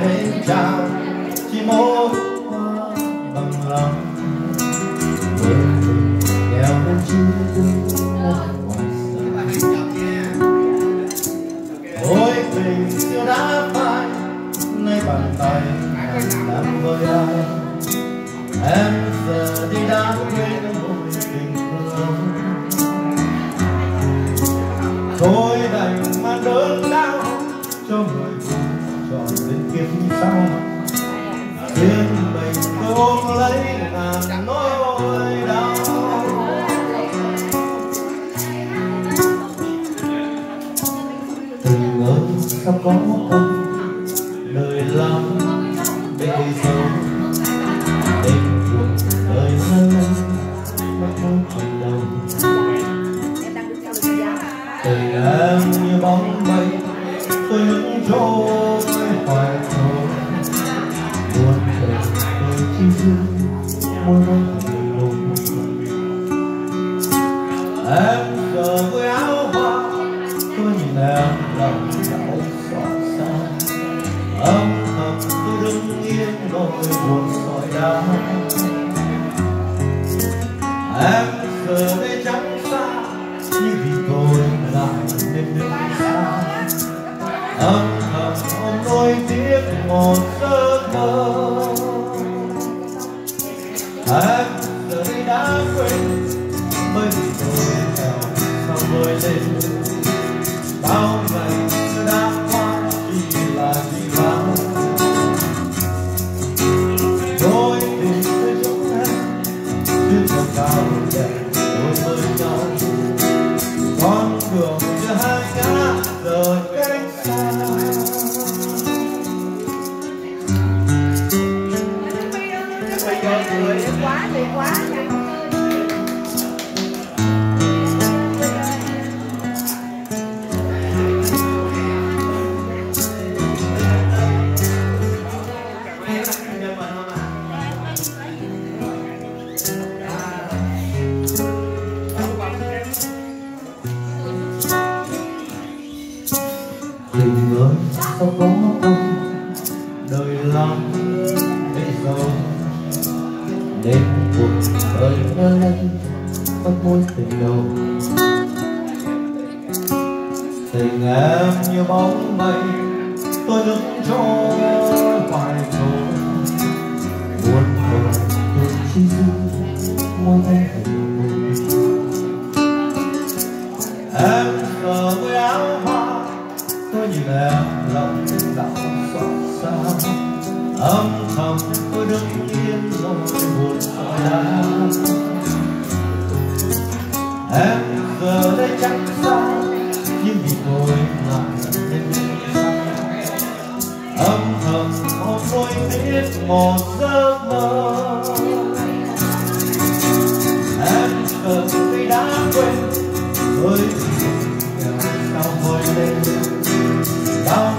đến chào chỉ một hoa bằng lòng bởi bên nghèo chưa Ôi tình xưa đã phai Nay bàn tay làm với ai Em giờ đi đã quên đến kiếp sau. Riêng mình tôi ôm lấy là nỗi đau. Từng ơi sao có ông đời lắm để dấu tình cuộc đời hơn mất mối phần đầu. Tình em như bóng mây tôi em giờ với áo hoa, tôi nhìn em lòng đau xót xa. Âm thầm tôi đứng yên nỗi buồn sỏi em giờ đây trắng xa, như vì tôi lại nên đứng xa. Âm thầm ôm nỗi tiếc một em giờ đây đã quên bởi vì tôi nghèo sao vơi lên quá tuyệt quá tình ơi sao có không đời lắm để giàu nên cuộc đời nơi đây mất mối tình đầu tình em như bóng mây, tôi đứng trôi hoài thôi buồn buồn tôi chi dư môi em thành em giờ với áo hoa, tôi nhìn em lòng đau xót xa âm thầm tôi đứng yên rồi buồn đã. Em giờ đây chẳng sao, nhưng vì tôi lại nên xa âm thầm hôm tôi biết một giấc mơ. Em giờ tôi đã quên với vì nghèo sao vơi lên. Đau